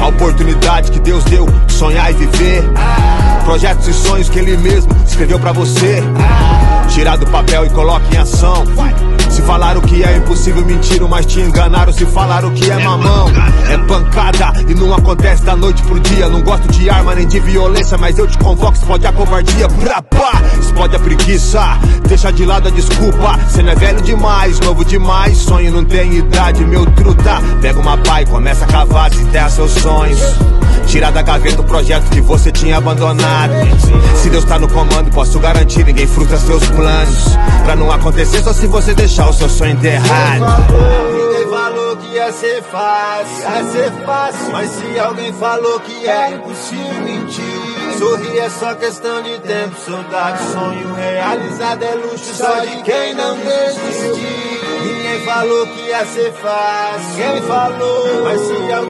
A oportunidade que Deus deu de sonhar e viver. Projetos e sonhos que Ele mesmo escreveu pra você. Tirar do papel e coloque em ação. Se falaram que é impossível, mentiram, mas te enganaram. Se falaram que é mamão, é pancada e não acontece da noite pro dia. Não gosto de arma nem de violência, mas eu te convoco. Explode a covardia, brapá, explode a preguiça. Deixa de lado a desculpa. Cê não é velho demais, novo demais. Sonho não tem idade, meu truta. Pega começa a cavar, desenterra seus sonhos. Tira da gaveta o projeto que você tinha abandonado. Se Deus tá no comando, posso garantir, ninguém frustra seus planos. Pra não acontecer só se você deixar o seu sonho enterrado. Ninguém falou que ia ser fácil, ia ser fácil. Mas se alguém falou que é impossível mentir. Sorrir é só questão de tempo, saudade, sonho realizado é luxo só de quem não desistiu. Falou que ia ser fácil, ninguém falou, mas se alguém